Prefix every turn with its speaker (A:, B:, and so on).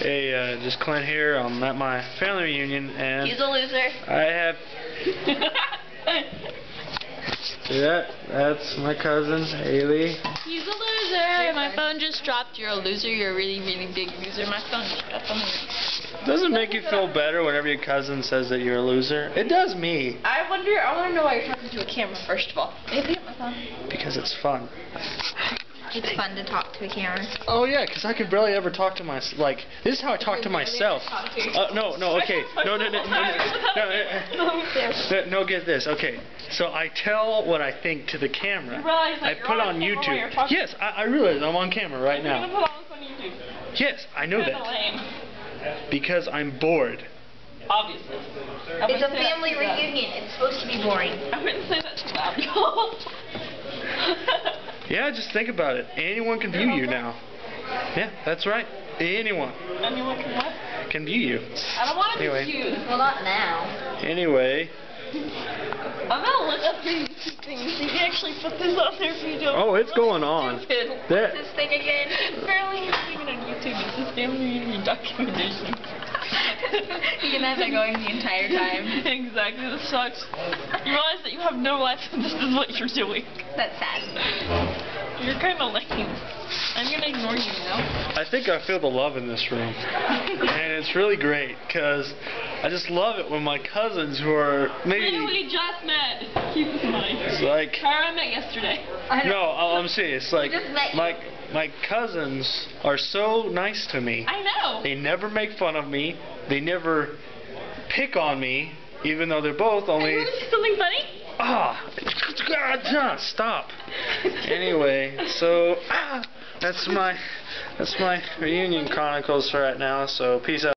A: Hey, uh, just Clint here. I'm at my family reunion, and
B: He's a loser.
A: I have see that. That's my cousin Haylee.
B: He's a loser. My phone just dropped. You're a loser. You're a really, really big loser. My phone just dropped on me.
A: Doesn't make you feel better whenever your cousin says that you're a loser. It does me
B: I wonder. I want to know why you're talking to a camera first of all. Hey, pick up my phone.
A: because it's fun.
B: It's fun to talk to a camera.
A: Oh yeah, because I can barely ever talk to myself. Like this is how I talk to myself. Uh, no, no, okay, no, no, no, no, no, no, no, Get this, okay. So I tell what I think to the camera. I put
C: on
A: YouTube. Yes, I, I realize I'm on camera right now. Yes, I know that. Because I'm bored.
C: Obviously.
B: It's a family reunion. It's supposed to be boring.
C: I wouldn't say that too loud, you.
A: Yeah, just think about it. Anyone can view you now. Yeah, that's right. Anyone
C: Anyone can what?
A: can view you.
C: I don't want to
A: Anyway.
C: be cute.
B: Well, not now.
A: Anyway,
C: I'm gonna look up these things. You can actually put this on there if you don't.
A: oh, it's going on.
C: Stupid.
A: That
B: This thing again.
C: Apparently, it's even on YouTube. It's this family reunion documentation.
B: you can have it going the entire time.
C: exactly. This sucks. You realize that you have no life and this is what you're doing.
B: That's sad.
C: You're kind of lame. I'm gonna ignore you now.
A: I think I feel the love in this room. and it's really great because I just love it when my cousins who are maybe
C: we just met. Keep this in mind.
A: it's like
C: Her I met yesterday.
B: I
A: no, I- I'm serious. Like
B: just met you.
A: my my cousins are so nice to me.
C: I know.
A: They never make fun of me. They never pick on me, even though they're both
C: You
A: only
C: want to see something funny?
A: ah God, stop. Anyway, so ah, that's my that's my reunion chronicles for right now. So peace out.